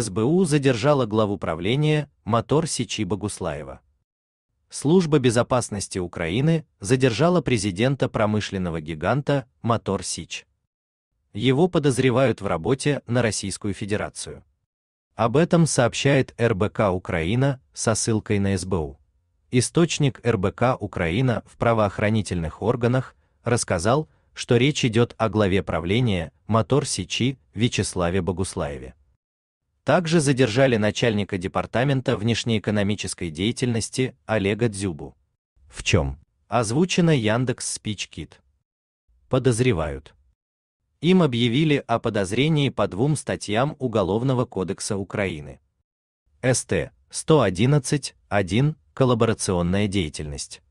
СБУ задержала главу правления Мотор Сичи Богуслаева. Служба безопасности Украины задержала президента промышленного гиганта Мотор Сич. Его подозревают в работе на Российскую Федерацию. Об этом сообщает РБК Украина со ссылкой на СБУ. Источник РБК Украина в правоохранительных органах рассказал, что речь идет о главе правления Мотор Сичи Вячеславе Богуслаеве. Также задержали начальника департамента внешнеэкономической деятельности Олега Дзюбу. В чем? Озвучено Яндекс Спичкит. Подозревают. Им объявили о подозрении по двум статьям Уголовного кодекса Украины. СТ 111.1 коллаборационная деятельность.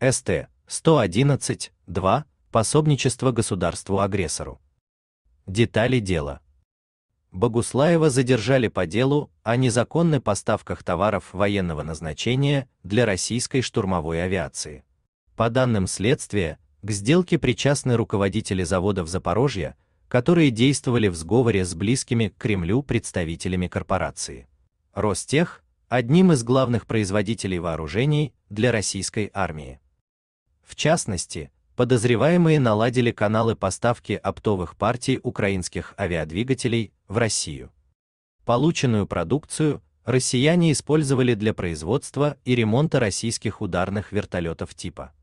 СТ 111.2 пособничество государству-агрессору. Детали дела. Богуслаева задержали по делу о незаконных поставках товаров военного назначения для российской штурмовой авиации. По данным следствия, к сделке причастны руководители заводов Запорожья, которые действовали в сговоре с близкими к Кремлю представителями корпорации. Ростех одним из главных производителей вооружений для российской армии. В частности, подозреваемые наладили каналы поставки оптовых партий украинских авиадвигателей в Россию. Полученную продукцию россияне использовали для производства и ремонта российских ударных вертолетов типа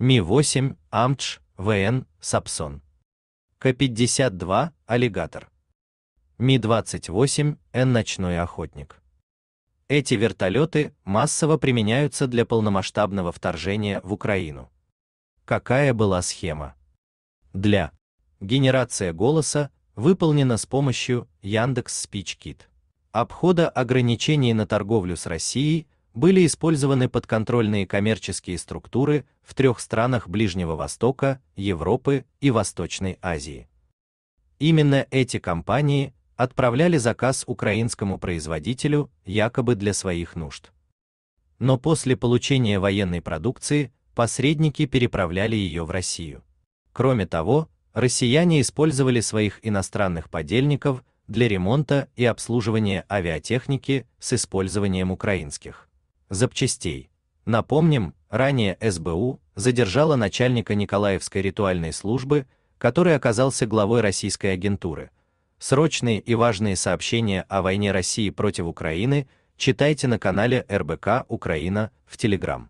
Ми-8, Амч, ВН, Сапсон. К-52, Аллигатор. Ми-28, Н ночной охотник. Эти вертолеты массово применяются для полномасштабного вторжения в Украину. Какая была схема? Для генерация голоса выполнена с помощью Яндекс SpeechKit. Обхода ограничений на торговлю с Россией были использованы подконтрольные коммерческие структуры в трех странах Ближнего Востока, Европы и Восточной Азии. Именно эти компании отправляли заказ украинскому производителю якобы для своих нужд. Но после получения военной продукции посредники переправляли ее в Россию. Кроме того, россияне использовали своих иностранных подельников для ремонта и обслуживания авиатехники с использованием украинских запчастей. Напомним, ранее СБУ задержала начальника Николаевской ритуальной службы, который оказался главой российской агентуры. Срочные и важные сообщения о войне России против Украины читайте на канале РБК Украина в Телеграм.